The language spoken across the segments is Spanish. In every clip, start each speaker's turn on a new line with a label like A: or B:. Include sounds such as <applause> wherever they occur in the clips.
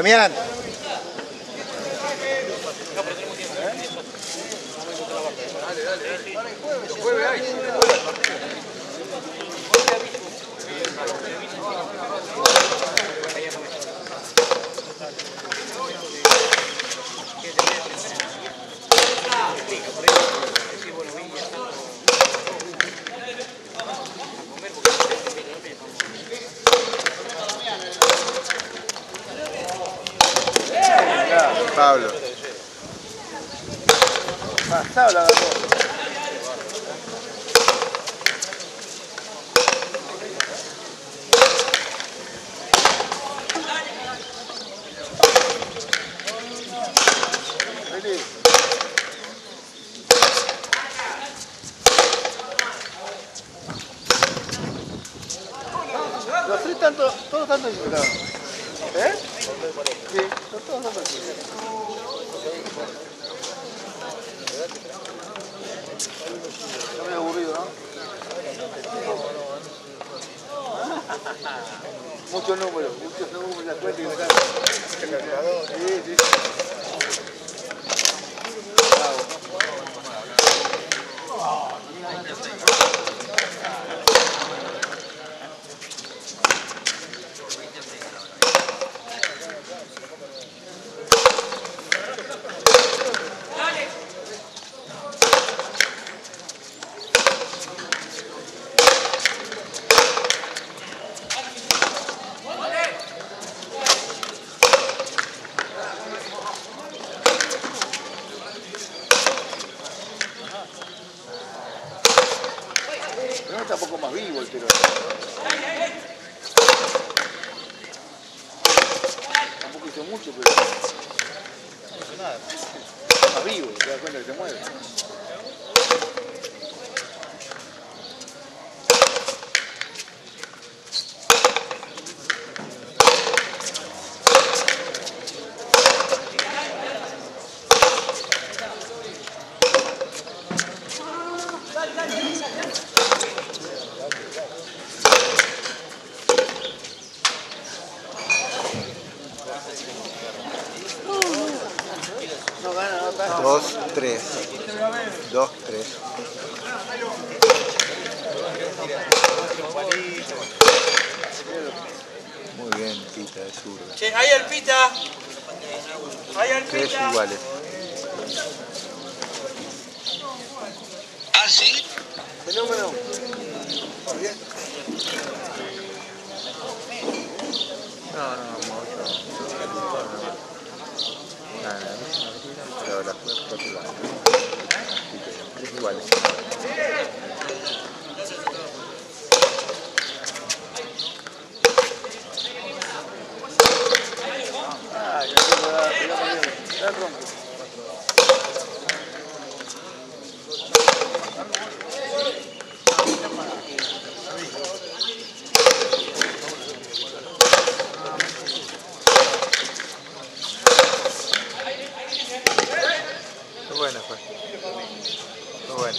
A: Damián. Pablo.
B: Pasado la. Los tres están to- todos están disputados. ¿Eh? Está medio aburrido, ¿no? <laughs> Muchos números, muchos números, la cuenta y la cara. Sí, sí. Tiro. Tampoco hizo mucho, pero. No hizo nada. Está más vivo, te das cuenta que se mueve. No gana, no está.
A: Dos, tres. Dos, tres. Muy bien, pita de zurda.
C: Che, ahí el pita. Ahí el
A: Tres
C: pita.
A: iguales.
C: ¿Ah, sí?
B: Fenómeno.
A: No, no, mucho. Nada, nada, pero lado. Tres iguales.
B: Ah, ya tengo la, ya me dio. Ya rompo.
A: Qué bueno fue. Qué bueno.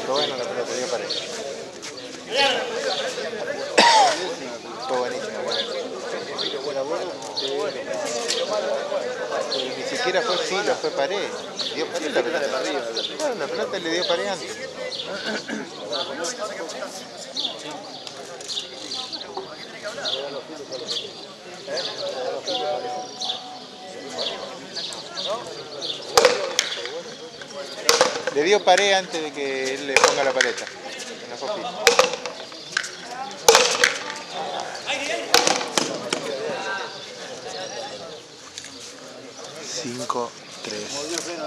A: Qué bueno la pelota dio para ella. Fue buenísimo, bueno. Pero ni siquiera fue filo, fue pared. Dio pared la pelota. Claro, la pelota le dio pared antes. Le dio pared antes de que él le ponga la paleta. No fue filo. Cinco, tres.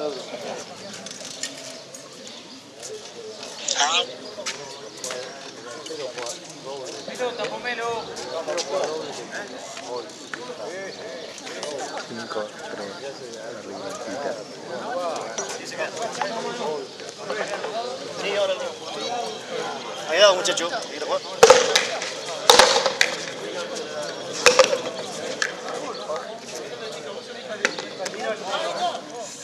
A: Arribita.
C: Sí, ahora no. Ahí dado, muchacho.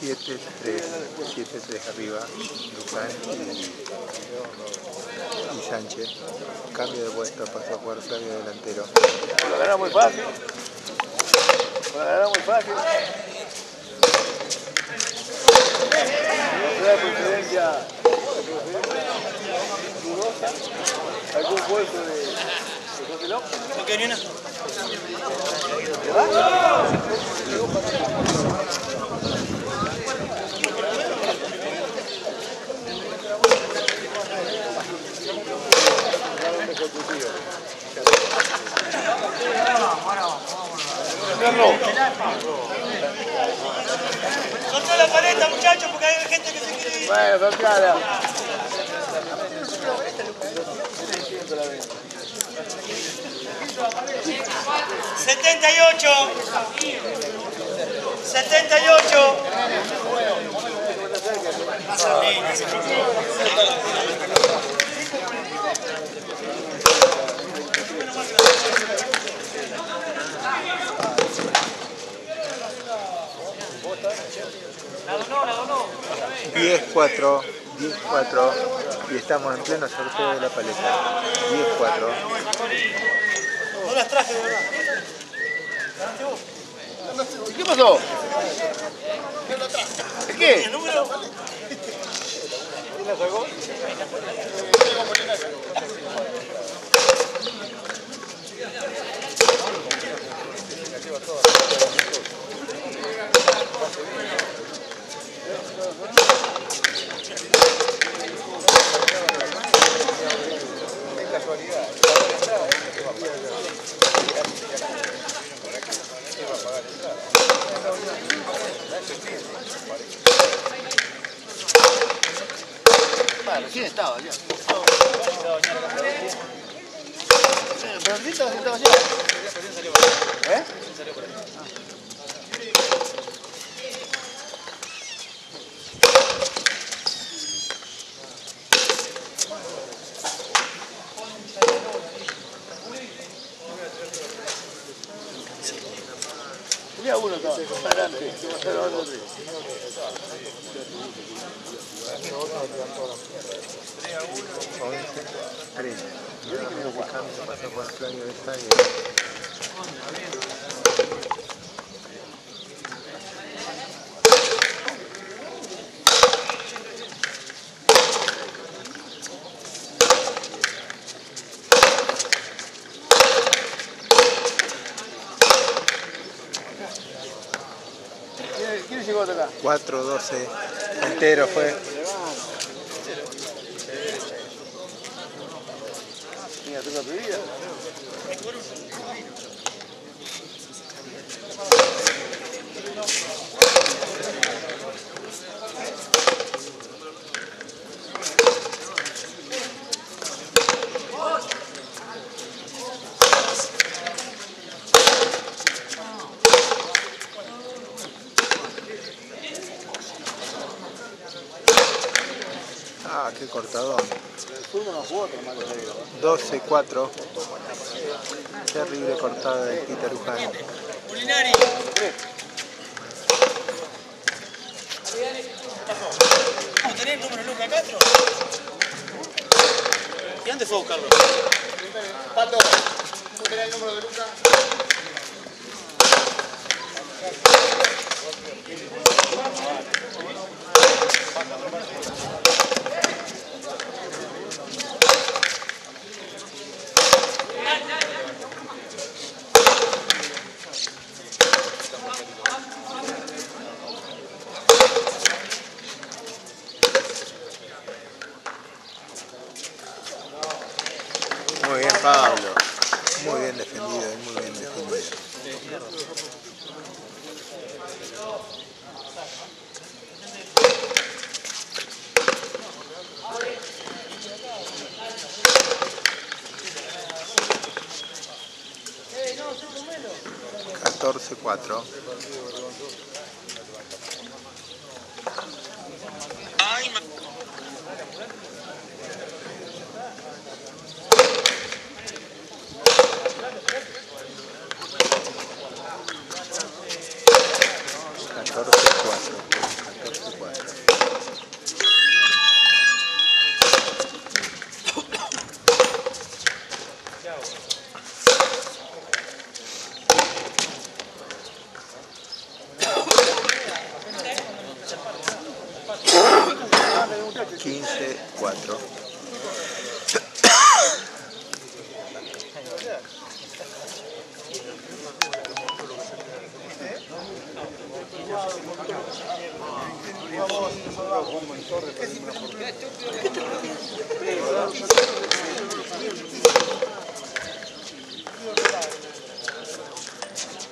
A: 7-3, 7-3 arriba, Lucán y, y, Sánchez. Cambio de vuelta, pasó a jugar Flavio delantero.
B: La gana muy fácil. La gana muy fácil. Una preferencia, dudosa, algún puesto de...
C: Soltó la paleta, muchachos, porque hay gente que se quiere ir.
B: Bueno.
C: 78. 78. La donó,
A: la donó. 10-4, 10-4 y estamos en pleno sorteo de la paleta. 10-4.
C: No las traje verdad.
B: ¿Qué pasó? ¿El qué?
C: El número.
B: Ah, sentado ya. Uno adelante, ¿Quién- ¿Quién llegó hasta acá?
A: 4, 12. Entero fue.
B: bebida. Negro.
A: 12-4. Terrible cortada de Peter Luján.
C: Molinari. ¿Cómo tenés el número de Luca Castro? ¿Y dónde fue a buscarlo?
B: Pato, ¿tú tenés el número de Luca?
A: Muy 14-4.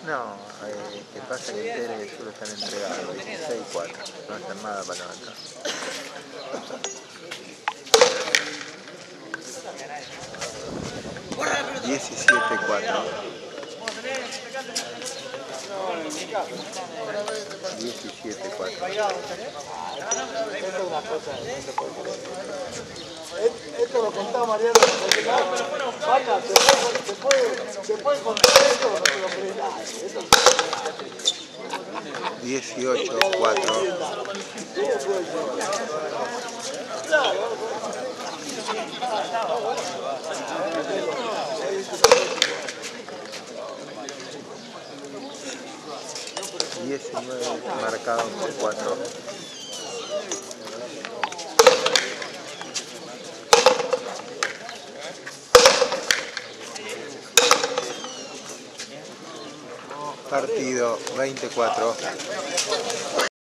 A: No, eh, que pasa que Tere solo están entregados, 16 4, no hacen nada para levantar. Diecisiete cuatro. 17.4.
B: Esto lo contaba Mariano. Vaca, se puede, se puede contar esto, no se lo
A: 19 marcado por 4. Partido 24.